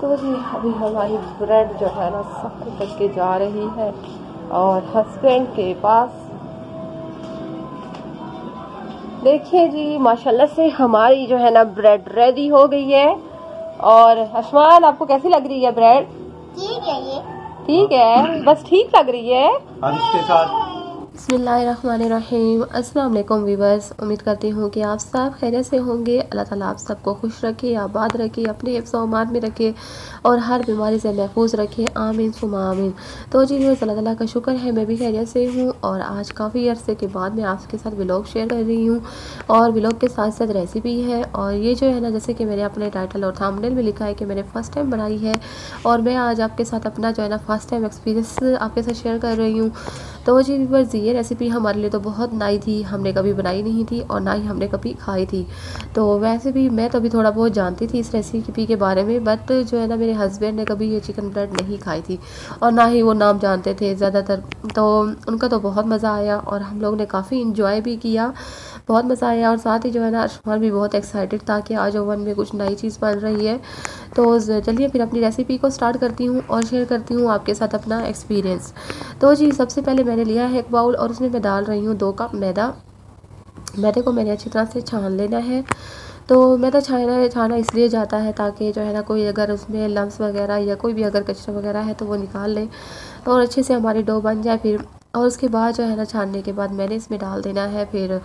तो जी अभी हमारी ब्रेड जो है ना सफ़र करके जा रही है और हस्बैंड के पास। देखिए जी माशाल्लाह से हमारी जो है ना ब्रेड रेडी हो गई है। और हसमान आपको कैसी लग रही है ब्रेड? ठीक है ये। ठीक है बस ठीक लग रही है? और इसके साथ बसमीम अस्सलाम वीवर्स उम्मीद करती हूँ कि आप सब खैरियत से होंगे। अल्लाह ताला आप सबको खुश रखे, आबाद रखे, अपने हिफ्समान में रखे और हर बीमारी से महफूज रखे। आमीन सुमा आमीन। तो जी जो अल्लाह ताला का शुक्र है, मैं भी खैरियत से हूँ और आज काफ़ी अरसे के बाद मैं आपके साथ व्लॉग शेयर कर रही हूँ और व्लॉग के साथ साथ रेसिपी है और ये जो है ना, जैसे कि मैंने अपने टाइटल और थामनेल में लिखा है कि मैंने फ़र्स्ट टाइम बनाई है और मैं आज आपके साथ अपना जो है ना फ़र्स्ट टाइम एक्सपीरियंस आपके साथ शेयर कर रही हूँ। तो जी वीवर्स ये रेसिपी हमारे लिए तो बहुत नई थी, हमने कभी बनाई नहीं थी और ना ही हमने कभी खाई थी। तो वैसे भी मैं तो अभी थोड़ा बहुत जानती थी इस रेसिपी के बारे में बट जो है ना मेरे हस्बैंड ने कभी ये चिकन ब्रेड नहीं खाई थी और ना ही वो नाम जानते थे ज़्यादातर। तो उनका तो बहुत मज़ा आया और हम लोग ने काफ़ी इन्जॉय भी किया। बहुत मज़ा आया और साथ ही जो है ना अशमान भी बहुत एक्साइटेड था कि आज ओवन में कुछ नई चीज़ बन रही है। तो चलिए फिर अपनी रेसिपी को स्टार्ट करती हूँ और शेयर करती हूँ आपके साथ अपना एक्सपीरियंस तो जी, सबसे पहले मैंने लिया है एक बाउल और उसमें मैं डाल रही हूँ दो कप मैदा। मैदे को मैंने अच्छी तरह से छान लेना है। तो मैदा छाना छाना इसलिए जाता है ताकि जो है ना कोई अगर उसमें लम्स वगैरह या कोई भी अगर कचरा वगैरह है तो वो निकाल लें और अच्छे से हमारी डो बन जाए, फिर और उसके बाद जो है ना छानने के बाद मैंने इसमें डाल देना है फिर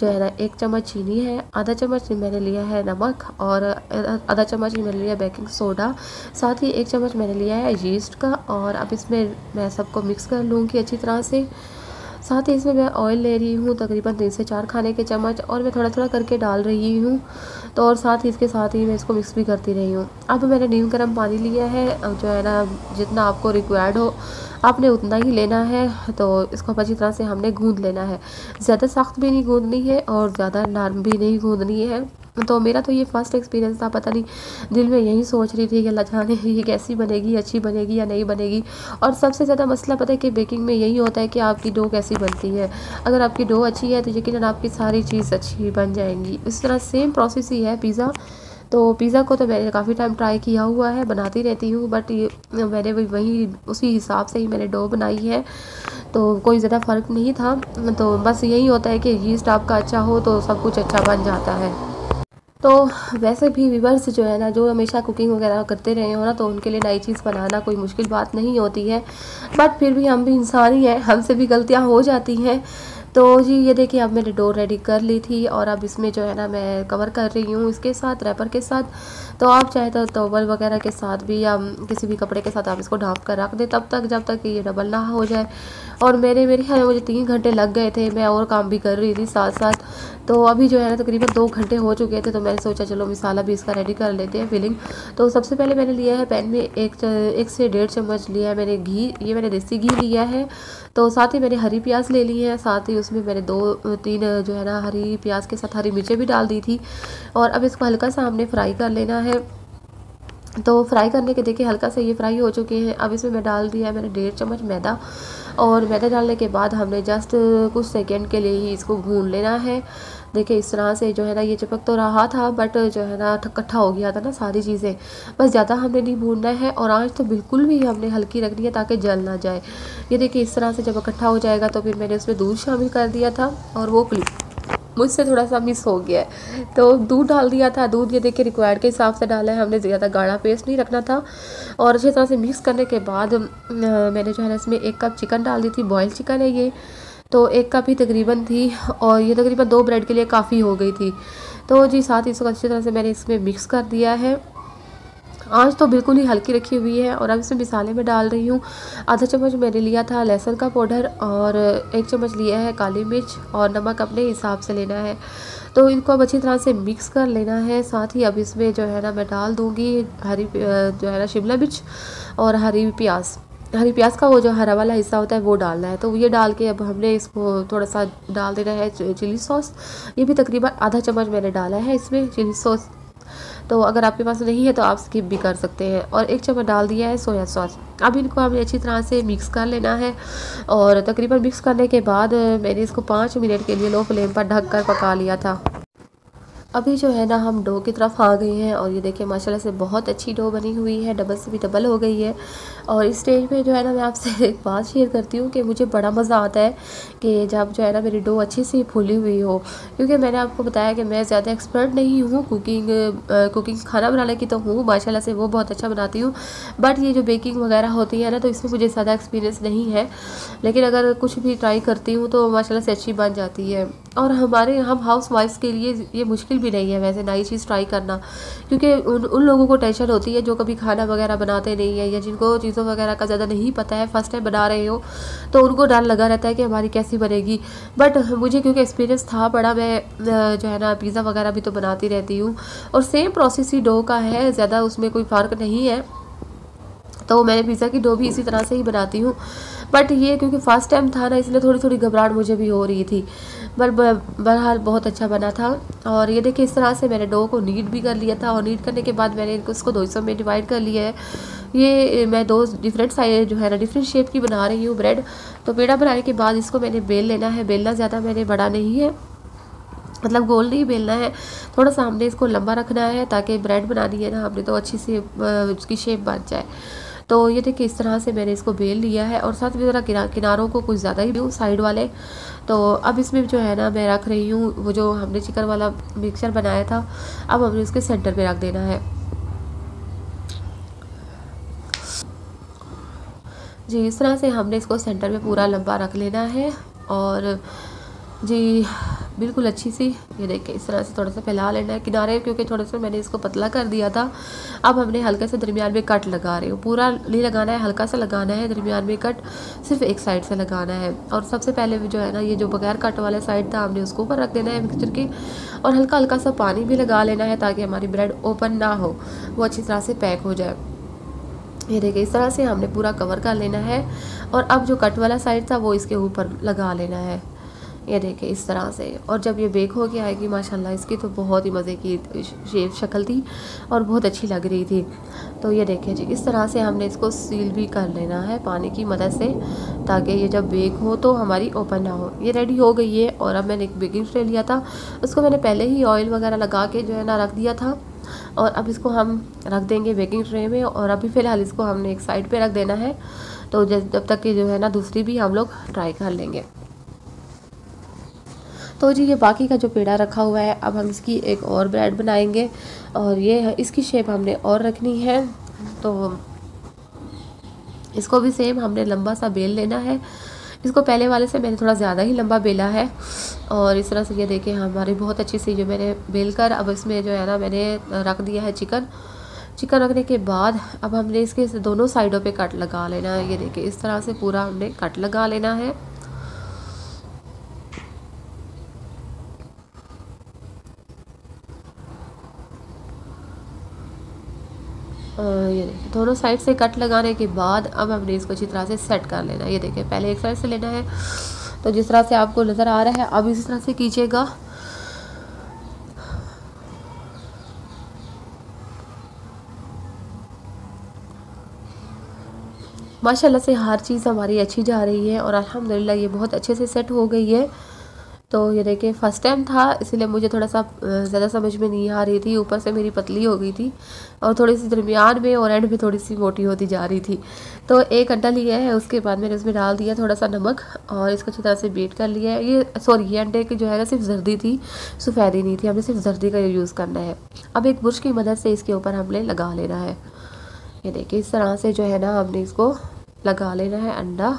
जो है ना एक चम्मच चीनी है, आधा चम्मच मैंने लिया है नमक और आधा चम्मच मैंने लिया बेकिंग सोडा, साथ ही एक चम्मच मैंने लिया है यीस्ट का और अब इसमें मैं सबको मिक्स कर लूँगी अच्छी तरह से। साथ ही इसमें मैं ऑयल ले रही हूँ, तकरीबन तीन से चार खाने के चम्मच, और मैं थोड़ा थोड़ा करके डाल रही हूँ। तो और साथ ही इसके साथ ही मैं इसको मिक्स भी करती रही हूँ। अब मैंने नीम गर्म पानी लिया है जो है ना, जितना आपको रिक्वायर्ड हो, आपने उतना ही लेना है। तो इसको अच्छी तरह से हमने गूंद लेना है। ज़्यादा सख्त भी नहीं गूंदनी है, और ज़्यादा नरम भी नहीं गूँधनी है। तो मेरा तो ये फ़र्स्ट एक्सपीरियंस था, पता नहीं, दिल में यही सोच रही थी कि अल्लाह जाने ये कैसी बनेगी, अच्छी बनेगी या नहीं बनेगी। और सबसे ज़्यादा मसला पता है कि बेकिंग में यही होता है कि आपकी डो कैसी बनती है। अगर आपकी डो अच्छी है तो यकीन आपकी सारी चीज़ अच्छी बन जाएँगी। इस तरह सेम प्रोसेस ही है पिज़्ज़ा तो पिज़्ज़ा को तो मैंने काफ़ी टाइम ट्राई किया हुआ है, बनाती रहती हूँ बट मैंने वही, उसी हिसाब से ही मैंने डो बनाई है। तो कोई ज़्यादा फ़र्क नहीं था। तो बस यही होता है कि यीस्ट आपका अच्छा हो तो सब कुछ अच्छा बन जाता है। तो वैसे भी विवर्स जो है ना, जो हमेशा कुकिंग वगैरह करते रहे हो ना तो उनके लिए नई चीज़ बनाना कोई मुश्किल बात नहीं होती है। बट फिर भी हम भी इंसान ही हैं, हमसे भी गलतियाँ हो जाती हैं। तो जी, ये देखिए, अब मैंने डोर रेडी कर ली थी और अब इसमें जो है ना, मैं कवर कर रही हूँ इसके साथ रैपर के साथ। तो आप चाहे तो टोवल वगैरह के साथ भी या किसी भी कपड़े के साथ आप इसको ढाँप कर रख दें तब तक, जब तक ये डबल ना हो जाए। और मेरे मेरे ख्याल में मुझे तीन घंटे लग गए थे, मैं और काम भी कर रही थी साथ साथ तो अभी जो है ना, तकरीबन दो घंटे हो चुके थे तो मैंने सोचा चलो मिसाला भी इसका रेडी कर लेते हैं फिलिंग तो सबसे पहले मैंने लिया है पैन में एक एक से डेढ़ चम्मच लिया है मैंने घी, ये मैंने देसी घी लिया है। तो साथ ही मैंने हरी प्याज ले ली है, साथ ही उसमें मैंने दो, तीन जो है ना हरी प्याज के साथ हरी मिर्चें भी डाल दी थी। और अब इसको हल्का सा हमने फ्राई कर लेना है। तो फ्राई करने के देखिए हल्का सा ये फ्राई हो चुके हैं। अब इसमें मैं डाल दिया है मैंने डेढ़ चम्मच मैदा। और मैदा डालने के बाद हमने जस्ट कुछ सेकेंड के लिए ही इसको भून लेना है। देखिए, इस तरह से जो है ना, ये चिपक तो रहा था बट जो है ना इकट्ठा हो गया था ना सारी चीज़ें। बस ज़्यादा हमने नहीं भूनना है और आँच तो बिल्कुल भी हमने हल्की रखनी है ताकि जल ना जाए। ये देखिए, इस तरह से जब इकट्ठा हो जाएगा तो फिर मैंने उसमें दूध शामिल कर दिया था और वो मुझसे थोड़ा सा मिस हो गया है। तो दूध डाल दिया था। दूध ये देखिए रिक्वायर्ड के हिसाब से डाला है। हमने ज़्यादा गाढ़ा पेस्ट नहीं रखना था और अच्छी तरह से मिक्स करने के बाद मैंने जो है ना, इसमें एक कप चिकन डाल दी थी। बॉयल चिकन है ये। तो एक कप ही तकरीबन थी और ये तकरीबन दो ब्रेड के लिए काफ़ी हो गई थी। तो जी साथ ही इसको अच्छी तरह से मैंने इसमें मिक्स कर दिया है। आज तो बिल्कुल ही हल्की रखी हुई है और अब इसमें मिसाले में डाल रही हूँ। आधा चम्मच मैंने लिया था लहसुन का पाउडर और एक चम्मच लिया है काली मिर्च और नमक अपने हिसाब से लेना है। तो इनको अब अच्छी तरह से मिक्स कर लेना है। साथ ही अब इसमें जो है ना मैं डाल दूँगी हरी जो है ना शिमला मिर्च और हरी प्याज। हरी प्याज का वो जो हरा वाला हिस्सा होता है वो डालना है। तो ये डाल के अब हमने इसको थोड़ा सा डाल देना है चिली सॉस। ये भी तकरीबन आधा चम्मच मैंने डाला है इसमें चिली सॉस। तो अगर आपके पास नहीं है तो आप स्किप भी कर सकते हैं। और एक चम्मच डाल दिया है सोया सॉस। अब इनको हमें अच्छी तरह से मिक्स कर लेना है। और तकरीबन मिक्स करने के बाद मैंने इसको पाँच मिनट के लिए लो फ्लेम पर ढक कर पका लिया था। अभी जो है ना, हम डो की तरफ़ आ गए हैं और ये देखिए, माशाल्लाह से बहुत अच्छी डो बनी हुई है। डबल से भी डबल हो गई है। और इस स्टेज पे जो है ना, मैं आपसे एक बात शेयर करती हूँ कि मुझे बड़ा मज़ा आता है कि जब जो है ना, मेरी डो अच्छी सी फूली हुई हो। क्योंकि मैंने आपको बताया कि मैं ज़्यादा एक्सपर्ट नहीं हूँ कुकिंग कुकिंग खाना बनाने की तो हूँ माशाला से वो बहुत अच्छा बनाती हूँ। बट ये जो बेकिंग वगैरह होती है ना तो इसमें मुझे ज़्यादा एक्सपीरियंस नहीं है। लेकिन अगर कुछ भी ट्राई करती हूँ तो माशाला से अच्छी बन जाती है। और हमारे हम हाउस वाइफ्स के लिए ये मुश्किल भी नहीं है वैसे नई चीज़ ट्राई करना। क्योंकि उन उन लोगों को टेंशन होती है जो कभी खाना वगैरह बनाते नहीं है या जिनको चीज़ों वगैरह का ज़्यादा नहीं पता है फ़र्स्ट टाइम बना रहे हो तो उनको डर लगा रहता है कि हमारी कैसी बनेगी। बट मुझे क्योंकि एक्सपीरियंस था बड़ा, मैं जो है ना पिज़्ज़ा वगैरह भी तो बनाती रहती हूँ। और सेम प्रोसेस ही डो का है, ज़्यादा उसमें कोई फ़र्क नहीं है। तो मैंने पिज़्ज़ा की डो भी इसी तरह से ही बनाती हूँ। बट ये क्योंकि फ़र्स्ट टाइम था ना, इसलिए थोड़ी थोड़ी घबराहट मुझे भी हो रही थी। पर बहरहाल बहुत अच्छा बना था। और ये देखिए, इस तरह से मैंने डो को नीट भी कर लिया था। और नीट करने के बाद मैंने इनको, इसको दो में डिवाइड कर लिया है। ये मैं दो डिफरेंट साइज़ जो है ना डिफरेंट शेप की बना रही हूँ ब्रेड तो पेड़ा बनाने के बाद इसको मैंने बेल लेना है। बेलना ज़्यादा मैंने बड़ा नहीं है। मतलब गोल नहीं बेलना है। थोड़ा सा हमने इसको लंबा रखना है ताकि ब्रेड बनानी है ना, हमने तो अच्छी सी उसकी शेप बन जाए। तो ये देखिए इस तरह से मैंने इसको बेल लिया है और साथ में ज़रा किना, किनारों को कुछ ज़्यादा ही दूँ साइड वाले। तो अब इसमें जो है ना मैं रख रही हूँ वो जो हमने चिकन वाला मिक्सचर बनाया था अब हमने उसके सेंटर में रख देना है। जी इस तरह से हमने इसको सेंटर में पूरा लंबा रख लेना है और जी बिल्कुल अच्छी सी। ये देखिए, इस तरह से थोड़ा सा फैला लेना है किनारे, क्योंकि थोड़ा सा मैंने इसको पतला कर दिया था। अब हमने हल्के से दरमियान में कट लगा रहे हो। पूरा नहीं लगाना है, हल्का सा लगाना है दरमियान में कट, सिर्फ़ एक साइड से लगाना है। और सबसे पहले जो है ना, ये जो बगैर कट वाला साइड था, हमने उसको ऊपर रख देना है मिक्सचर के। और हल्का हल्का सा पानी भी लगा लेना है, ताकि हमारी ब्रेड ओपन ना हो, वो अच्छी तरह से पैक हो जाए। ये देखिए, इस तरह से हमने पूरा कवर कर लेना है। और अब जो कट वाला साइड था, वो इसके ऊपर लगा लेना है। ये देखिए इस तरह से। और जब ये बेक हो के आएगी, माशाल्लाह, इसकी तो बहुत ही मज़े की शेप शक्ल थी और बहुत अच्छी लग रही थी। तो ये देखिए जी, इस तरह से हमने इसको सील भी कर लेना है पानी की मदद से, ताकि ये जब बेक हो तो हमारी ओपन ना हो। ये रेडी हो गई है और अब मैंने एक बेकिंग ट्रे लिया था। उसको मैंने पहले ही ऑयल वगैरह लगा के जो है ना रख दिया था और अब इसको हम रख देंगे बेकिंग ट्रे में और अभी फ़िलहाल इसको हमने एक साइड पे रख देना है। तो जब तक कि जो है ना, दूसरी भी हम लोग ट्राई कर लेंगे। तो जी, ये बाकी का जो पेड़ा रखा हुआ है, अब हम इसकी एक और ब्रेड बनाएँगे और ये इसकी शेप हमने और रखनी है। तो इसको भी सेम हमने लंबा सा बेल लेना है। इसको पहले वाले से मैंने थोड़ा ज़्यादा ही लंबा बेला है और इस तरह से ये देखें, हमारी बहुत अच्छी सी जो मैंने बेल कर, अब इसमें जो है ना, मैंने रख दिया है चिकन। चिकन रखने के बाद अब हमने इसके दोनों साइडों पे कट लगा लेना है। ये देखें, इस तरह से पूरा हमने कट लगा लेना है। ये देखिए, दोनों साइड से कट लगाने के बाद अब हमने इसको अच्छी तरह से सेट कर लेना है। ये देखिए, पहले एक साइड से लेना है। तो जिस तरह से आपको नज़र आ रहा है, अब इस तरह से कीजिएगा। माशाल्लाह से हर चीज़ हमारी अच्छी जा रही है और अल्हम्दुलिल्लाह ये बहुत अच्छे से सेट हो गई है। तो ये देखिए फ़र्स्ट टाइम था, इसलिए मुझे थोड़ा सा ज़्यादा समझ में नहीं आ रही थी। ऊपर से मेरी पतली हो गई थी और थोड़ी सी दरमियान में और एंड में थोड़ी सी मोटी होती जा रही थी। तो एक अंडा लिया है, उसके बाद मैंने उसमें डाल दिया थोड़ा सा नमक और इसको अच्छी तरह से बीट कर लिया है। ये सॉरी ये अंडे की जो है ना, सिर्फ़ जर्दी थी, सफ़ेदी नहीं थी। हमने सिर्फ़ जर्दी का यूज़ करना है। अब एक बुरश की मदद से इसके ऊपर हमने लगा लेना है। ये देखिए, इस तरह से जो है ना, हमने इसको लगा लेना है अंडा।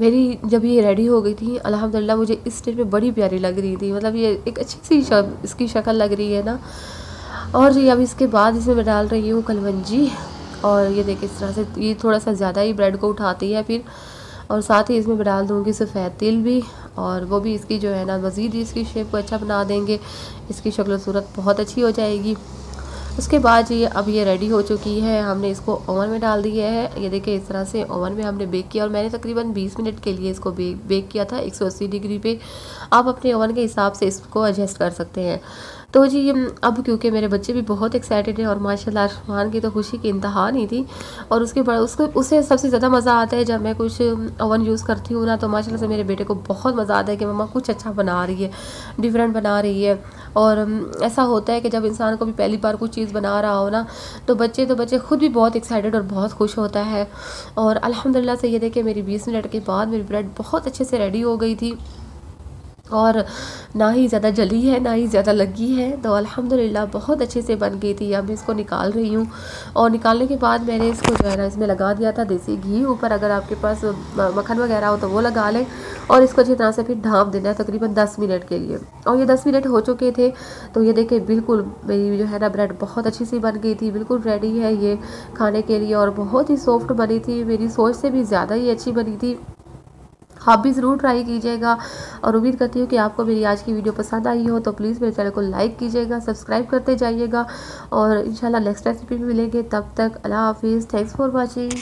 मेरी जब ये रेडी हो गई थी अल्हम्दुलिल्लाह मुझे इस स्टेज पे बड़ी प्यारी लग रही थी। मतलब ये एक अच्छी सी शक, इसकी शक्ल लग रही है ना। और ये अब इसके बाद इसमें मैं डाल रही हूँ कलवंजी। और ये देखिए इस तरह से ये थोड़ा सा ज़्यादा ही ब्रेड को उठाती है फिर। और साथ ही इसमें मैं डाल दूँगी सफ़ेद तिल भी। और वो भी इसकी जो है ना मज़ीद इसकी शेप को अच्छा बना देंगे। इसकी शक्ल सूरत बहुत अच्छी हो जाएगी। उसके बाद ये अब ये रेडी हो चुकी है। हमने इसको ओवन में डाल दिया है। ये देखिए, इस तरह से ओवन में हमने बेक किया और मैंने तकरीबन 20 मिनट के लिए इसको बेक बेक किया था। 180 डिग्री पे आप अपने ओवन के हिसाब से इसको एडजस्ट कर सकते हैं। तो जी अब क्योंकि मेरे बच्चे भी बहुत एक्साइटेड हैं और माशाल्लाह अरमान की तो खुशी की इंतहा नहीं थी और उसके बाद उसको, उसे सबसे ज़्यादा मज़ा आता है जब मैं कुछ ओवन यूज़ करती हूँ ना तो माशाल्लाह से मेरे बेटे को बहुत मज़ा आता है कि मम्मा कुछ अच्छा बना रही है डिफरेंट बना रही है। और ऐसा होता है कि जब इंसान को भी पहली बार कुछ चीज़ बना रहा हो ना तो बच्चे तो बच्चे खुद भी बहुत एक्साइटेड और बहुत खुश होता है। और अलहमदिल्ला से ये देखे, मेरी बीस मिनट के बाद मेरी ब्रेड बहुत अच्छे से रेडी हो गई थी। और ना ही ज़्यादा जली है, ना ही ज़्यादा लगी है। तो अल्हम्दुलिल्लाह बहुत अच्छे से बन गई थी। अब मैं इसको निकाल रही हूँ। और निकालने के बाद मैंने इसको जो है ना, इसमें लगा दिया था देसी घी। ऊपर अगर आपके पास मक्खन वगैरह हो तो वो लगा लें और इसको अच्छी तरह से फिर ढाँप देना है तकरीबन दस मिनट के लिए। और ये दस मिनट हो चुके थे तो ये देखें बिल्कुल मेरी जो है ना, ब्रेड बहुत अच्छी सी बन गई थी, बिल्कुल रेडी है ये खाने के लिए और बहुत ही सॉफ्ट बनी थी। मेरी सोच से भी ज़्यादा ही अच्छी बनी थी। आप भी ज़रूर ट्राई कीजिएगा। और उम्मीद करती हूँ कि आपको मेरी आज की वीडियो पसंद आई हो तो प्लीज़ मेरे चैनल को लाइक कीजिएगा सब्सक्राइब करते जाइएगा। और इंशाल्लाह नेक्स्ट रेसिपी में मिलेंगे। तब तक अल्लाह हाफिज़। Thanks for watching